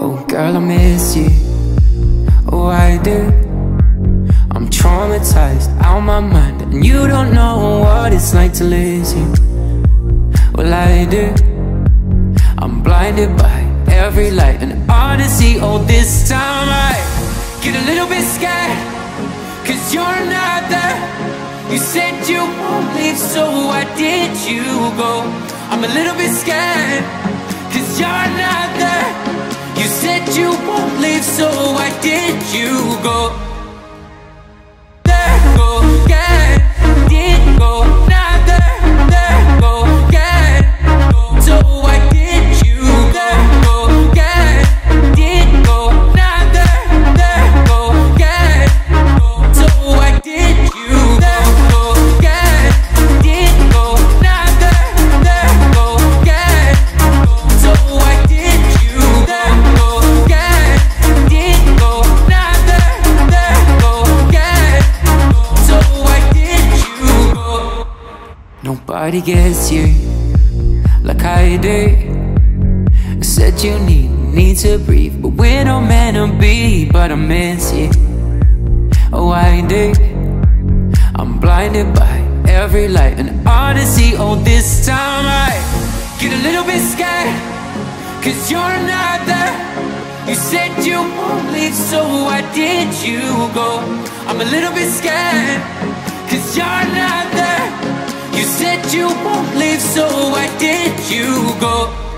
Oh, girl, I miss you. Oh, I do. I'm traumatized, out my mind, and you don't know what it's like to lose you. Well, I do. I'm blinded by every light and odyssey. Oh, this time I get a little bit scared, cause you're not there. You said so why did you go? I'm a little bit scared, cause you're not there. You said you won't leave, so why did you go? Nobody gets you like I do. I Said you need need to breathe, but we're not meant to be. But I miss you. Oh, I do. I'm blinded by every light and odyssey. Oh, this time I get a little bit scared, cause you're not there. You said you won't leave, so why did you go? I'm a little bit scared, You won't leave, so why did you go?